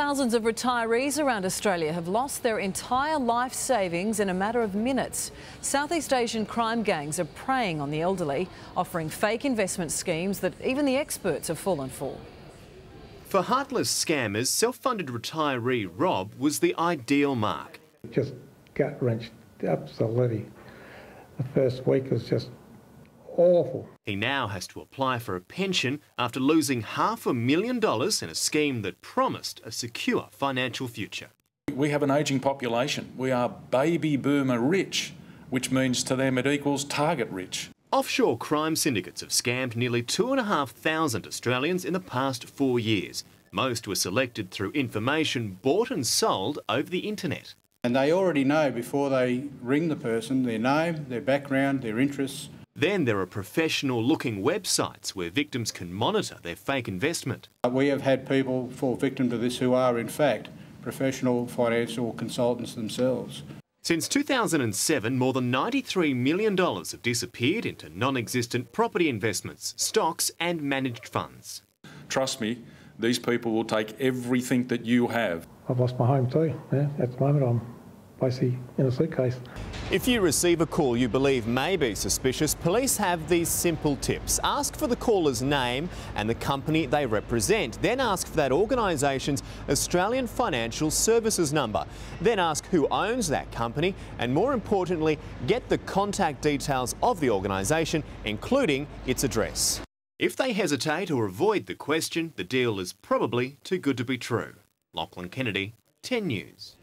Thousands of retirees around Australia have lost their entire life savings in a matter of minutes. Southeast Asian crime gangs are preying on the elderly, offering fake investment schemes that even the experts have fallen for. For heartless scammers, self-funded retiree Rob was the ideal mark. Just gut wrenched, absolutely. The first week was just awful. He now has to apply for a pension after losing half a million dollars in a scheme that promised a secure financial future. We have an ageing population. We are baby boomer rich, which means to them it equals target rich. Offshore crime syndicates have scammed nearly 2,500 Australians in the past four years. Most were selected through information bought and sold over the internet. And they already know before they ring the person their name, their background, their interests, then there are professional looking websites where victims can monitor their fake investment. Uh, we have had people fall victim to this who are, in fact, professional financial consultants themselves. Since 2007, more than $93 million have disappeared into non existent property investments, stocks, and managed funds. Trust me, these people will take everything that you have. I've lost my home too. Yeah, at the moment, I'm basically in a suitcase. If you receive a call you believe may be suspicious, police have these simple tips. Ask for the caller's name and the company they represent. Then ask for that organisation's Australian Financial Services number. Then ask who owns that company and, more importantly, get the contact details of the organisation, including its address. If they hesitate or avoid the question, the deal is probably too good to be true. Lachlan Kennedy, 10 News.